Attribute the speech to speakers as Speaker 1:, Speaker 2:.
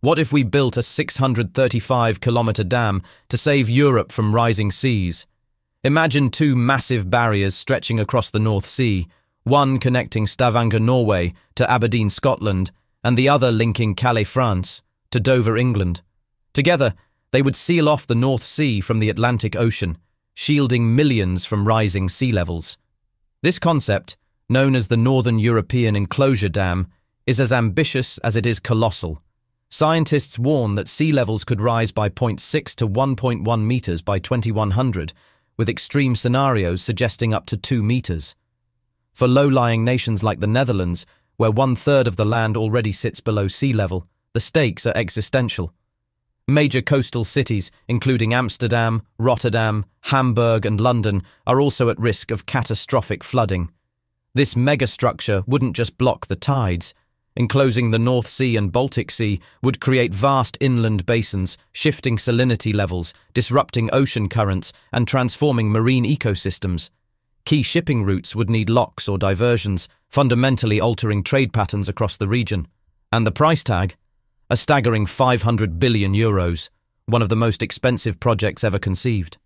Speaker 1: What if we built a 635 kilometre dam to save Europe from rising seas? Imagine two massive barriers stretching across the North Sea, one connecting Stavanger, Norway to Aberdeen, Scotland, and the other linking Calais, France to Dover, England. Together, they would seal off the North Sea from the Atlantic Ocean, shielding millions from rising sea levels. This concept, known as the Northern European Enclosure Dam, is as ambitious as it is colossal. Scientists warn that sea levels could rise by 0.6 to 1.1 metres by 2100, with extreme scenarios suggesting up to 2 metres. For low-lying nations like the Netherlands, where one-third of the land already sits below sea level, the stakes are existential. Major coastal cities, including Amsterdam, Rotterdam, Hamburg and London, are also at risk of catastrophic flooding. This megastructure wouldn't just block the tides, Enclosing the North Sea and Baltic Sea would create vast inland basins, shifting salinity levels, disrupting ocean currents, and transforming marine ecosystems. Key shipping routes would need locks or diversions, fundamentally altering trade patterns across the region. And the price tag? A staggering 500 billion euros, one of the most expensive projects ever conceived.